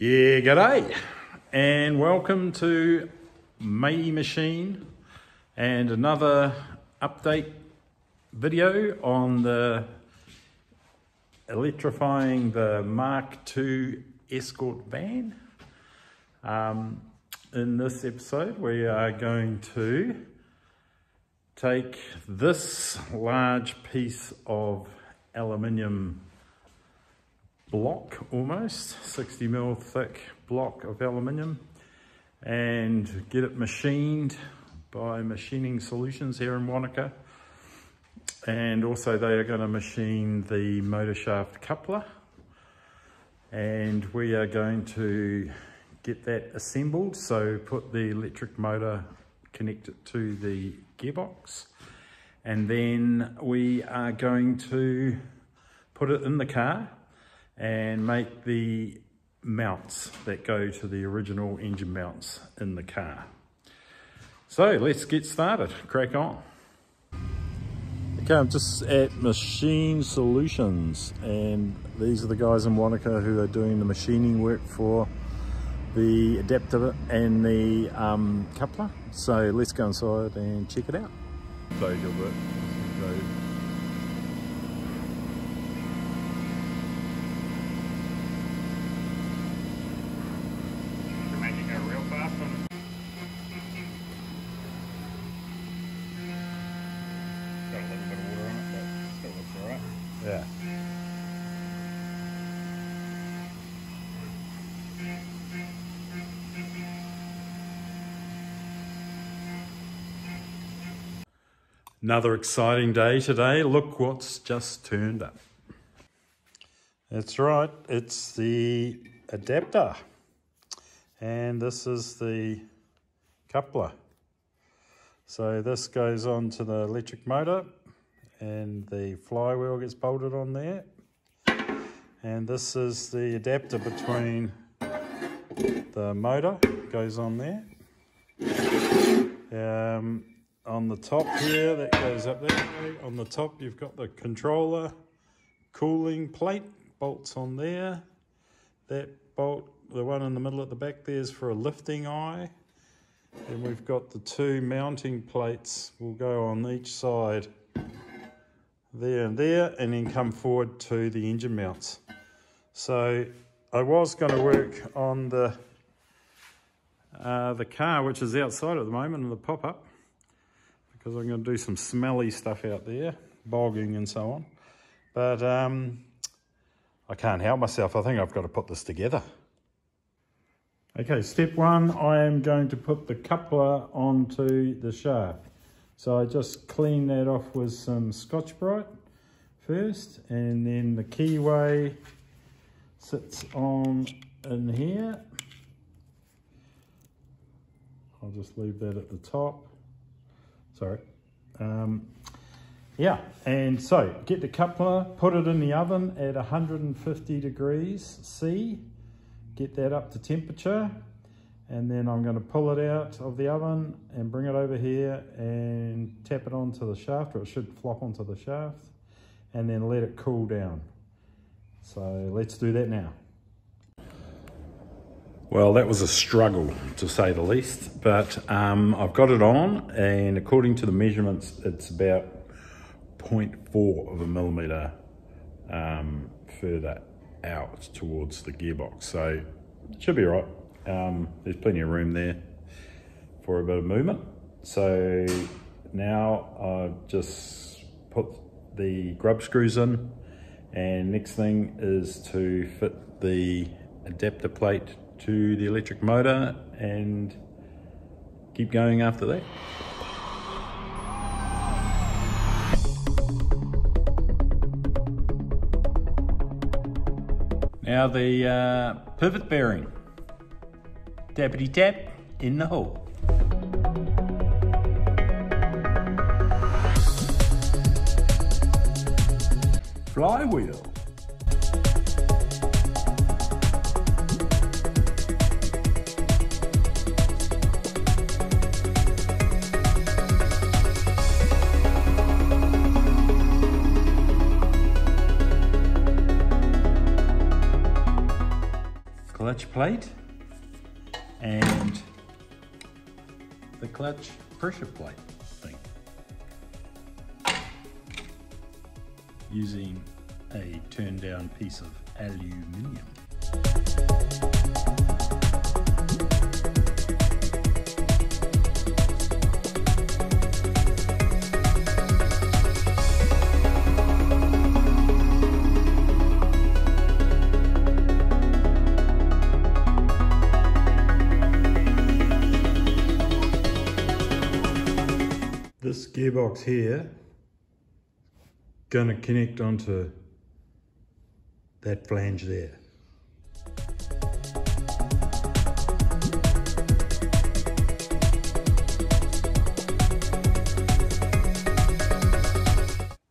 Yeah, g'day, and welcome to May Machine and another update video on the electrifying the Mark II Escort van. Um, in this episode, we are going to take this large piece of aluminium block almost, 60 mil thick block of aluminium and get it machined by Machining Solutions here in Wanaka. And also they are going to machine the motor shaft coupler and we are going to get that assembled. So put the electric motor, connect it to the gearbox and then we are going to put it in the car and make the mounts that go to the original engine mounts in the car. So let's get started, crack on. Okay, I'm just at Machine Solutions and these are the guys in Wanaka who are doing the machining work for the adapter and the um, coupler. So let's go inside and check it out. So Gilbert, Yeah. Another exciting day today. Look what's just turned up. That's right, it's the adapter. And this is the coupler. So this goes on to the electric motor and the flywheel gets bolted on there. And this is the adapter between the motor, goes on there. Um, on the top here, that goes up that way. On the top, you've got the controller cooling plate, bolts on there. That bolt, the one in the middle at the back there is for a lifting eye. And we've got the two mounting plates will go on each side there and there and then come forward to the engine mounts. So I was going to work on the uh, the car which is outside at the moment in the pop-up because I'm going to do some smelly stuff out there, bogging and so on. But um, I can't help myself. I think I've got to put this together. Okay, step one, I am going to put the coupler onto the shaft. So I just clean that off with some Scotch-Brite first, and then the keyway sits on in here. I'll just leave that at the top. Sorry. Um, yeah, and so get the coupler, put it in the oven at 150 degrees C, get that up to temperature, and then I'm going to pull it out of the oven and bring it over here and tap it onto the shaft or it should flop onto the shaft and then let it cool down. So let's do that now. Well, that was a struggle to say the least, but um, I've got it on and according to the measurements, it's about 0.4 of a millimeter um, further out towards the gearbox. So it should be right. Um, there's plenty of room there for a bit of movement. So now I've just put the grub screws in and next thing is to fit the adapter plate to the electric motor and keep going after that. Now the uh, pivot bearing. Tappity tap in the hole. Flywheel. Plate and the clutch pressure plate thing using a turned down piece of aluminium. This gearbox here going to connect onto that flange there.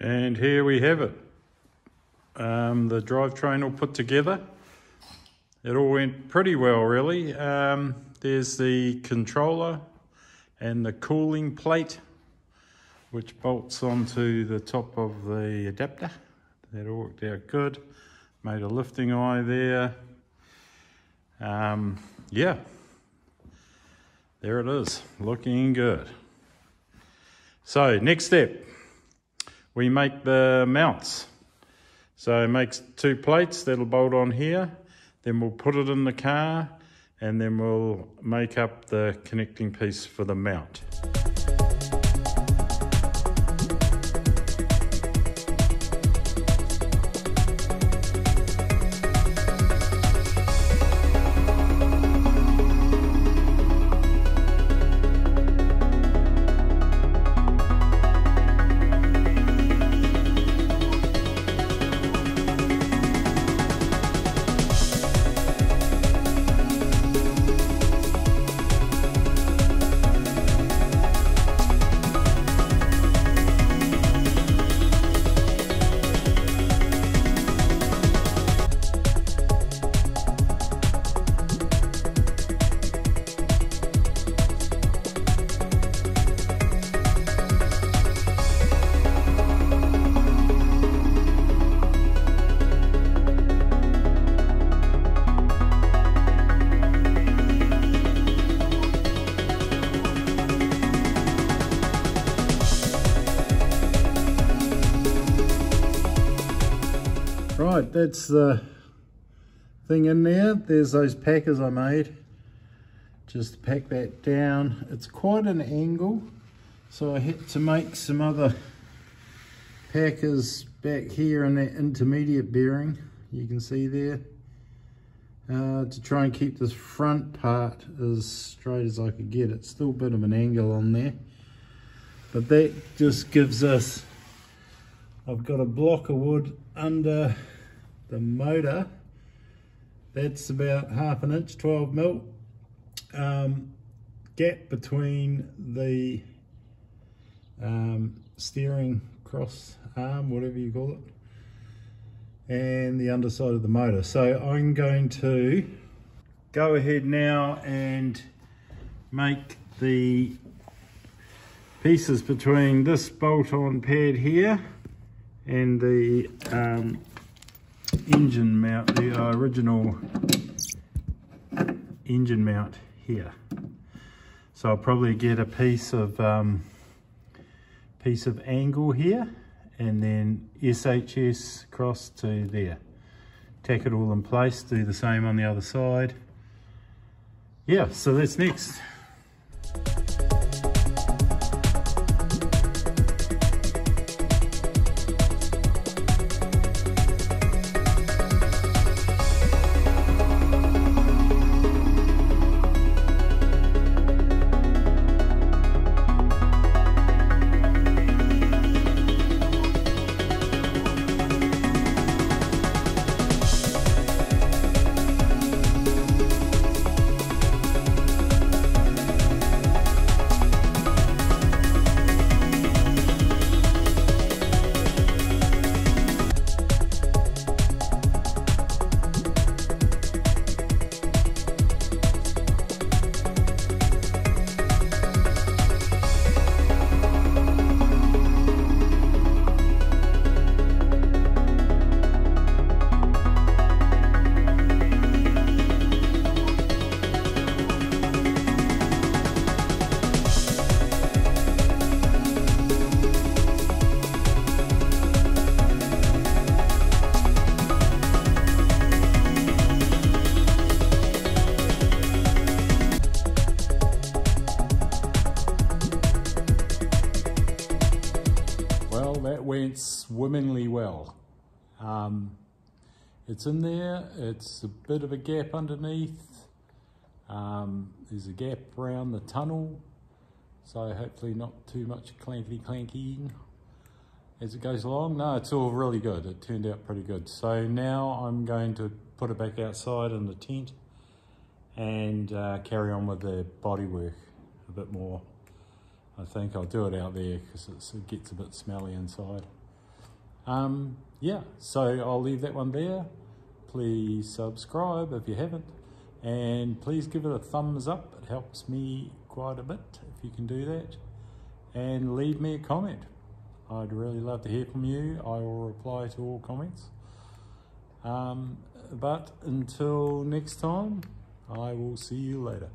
And here we have it. Um, the drivetrain all put together. It all went pretty well really. Um, there's the controller and the cooling plate which bolts onto the top of the adapter. That all worked out good. Made a lifting eye there. Um, yeah, there it is, looking good. So next step, we make the mounts. So it makes two plates that'll bolt on here. Then we'll put it in the car and then we'll make up the connecting piece for the mount. That's the thing in there. There's those packers I made. Just to pack that down. It's quite an angle, so I had to make some other packers back here in that intermediate bearing. You can see there. Uh, to try and keep this front part as straight as I could get. It's still a bit of an angle on there. But that just gives us, I've got a block of wood under the motor that's about half an inch 12 mil. Um, gap between the um, steering cross arm whatever you call it and the underside of the motor. So I'm going to go ahead now and make the pieces between this bolt-on pad here and the um, engine mount, the original engine mount here. So I'll probably get a piece of um, piece of angle here and then SHS cross to there. Tack it all in place, do the same on the other side. Yeah, so that's next. Swimmingly well. Um, it's in there, it's a bit of a gap underneath. Um, there's a gap around the tunnel, so hopefully not too much clanky clanking as it goes along. No, it's all really good. It turned out pretty good. So now I'm going to put it back outside in the tent and uh, carry on with the body work a bit more. I think I'll do it out there because it gets a bit smelly inside. Um, yeah, so I'll leave that one there. Please subscribe if you haven't. And please give it a thumbs up. It helps me quite a bit if you can do that. And leave me a comment. I'd really love to hear from you. I will reply to all comments. Um, but until next time, I will see you later.